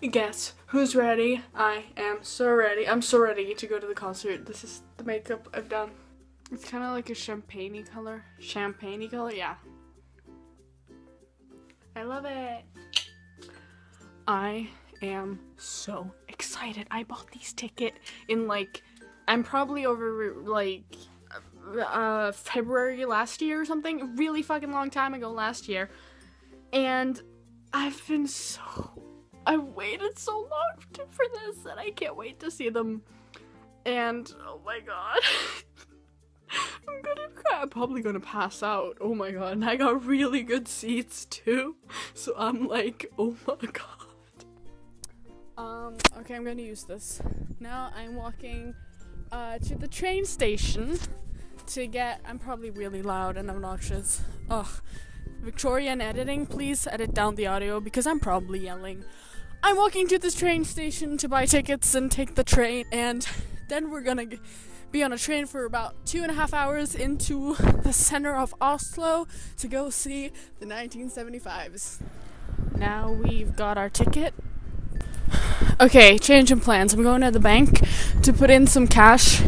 Guess who's ready? I am so ready. I'm so ready to go to the concert. This is the makeup I've done. It's kind of like a champagne color. Champagne color, yeah. I love it. I am so excited. I bought these ticket in like I'm probably over like uh February last year or something. Really fucking long time ago last year. And I've been so I waited so long to, for this and I can't wait to see them. And oh my god. I'm gonna cry. I'm probably gonna pass out. Oh my god. And I got really good seats too. So I'm like, oh my god. Um, okay, I'm gonna use this. Now I'm walking uh, to the train station to get. I'm probably really loud and obnoxious. Ugh. Victorian editing, please edit down the audio because I'm probably yelling. I'm walking to this train station to buy tickets and take the train, and then we're gonna be on a train for about two and a half hours into the center of Oslo to go see the 1975s. Now we've got our ticket. Okay, change in plans. I'm going to the bank to put in some cash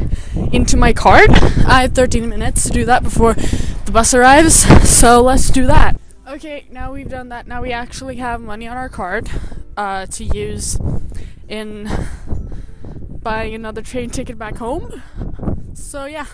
into my card. I have 13 minutes to do that before the bus arrives, so let's do that. Okay, now we've done that. Now we actually have money on our card uh, to use in buying another train ticket back home. So, yeah.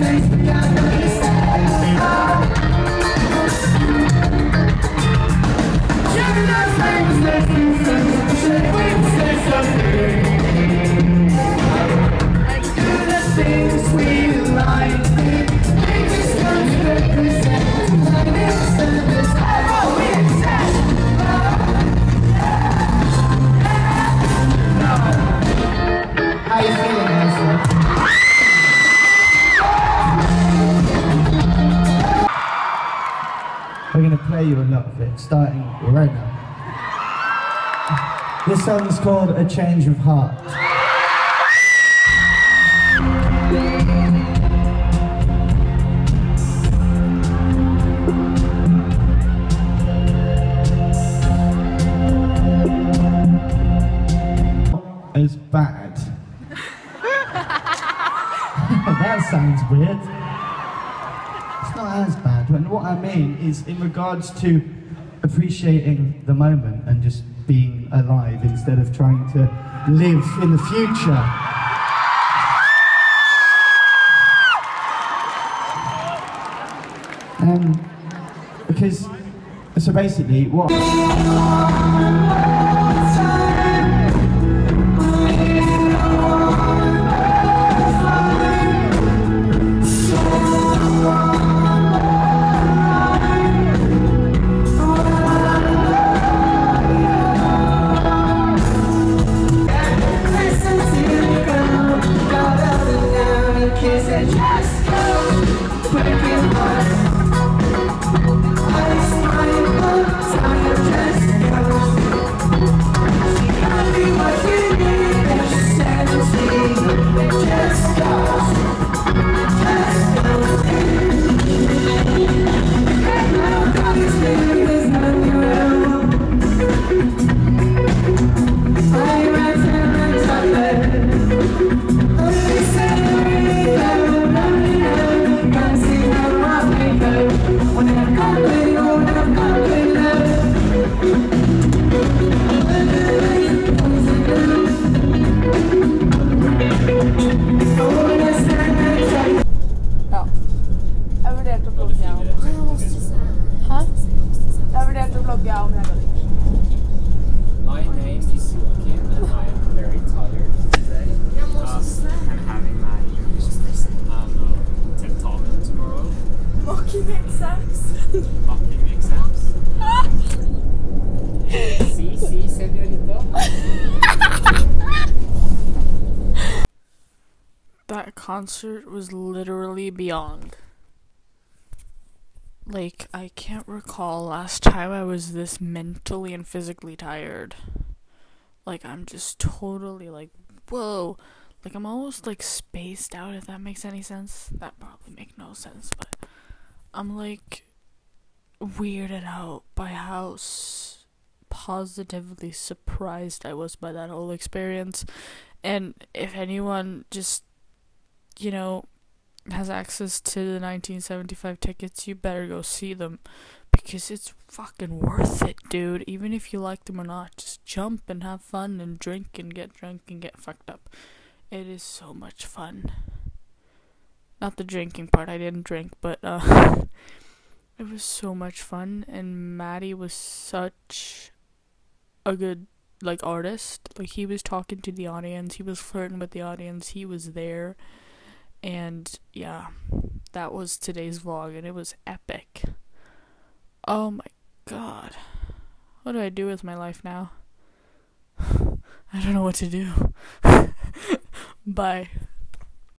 How you play you a lot of it, starting right now. This song's called A Change of Heart. As bad. that sounds weird. It's not as bad. And what I mean is, in regards to appreciating the moment and just being alive instead of trying to live in the future. Um, because, so basically, what. Can't see vlogował na dole. My name is Joachim and I am very tired today. because um, I'm having my um, Talk tomorrow. Mocking exams. Mocking exams. si, si, senorita. that concert was literally beyond. Like, I can't recall last time I was this mentally and physically tired. Like, I'm just totally like, whoa. Like, I'm almost like spaced out, if that makes any sense. That probably make no sense, but I'm like weirded out by how s- positively surprised I was by that whole experience. And if anyone just, you know, has access to the 1975 tickets, you better go see them because it's fucking worth it, dude. Even if you like them or not, just jump and have fun and drink and get drunk and get fucked up. It is so much fun. Not the drinking part, I didn't drink, but uh it was so much fun and Matty was such a good like artist. Like he was talking to the audience, he was flirting with the audience, he was there. And yeah, that was today's vlog and it was epic. Oh my god. What do I do with my life now? I don't know what to do. Bye.